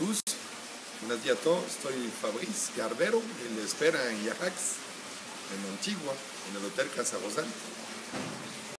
tous. Buenos días a todos. Estoy Fabrice Garbero y le espera en Yajax, en Antigua, en el Hotel Casa Rosal.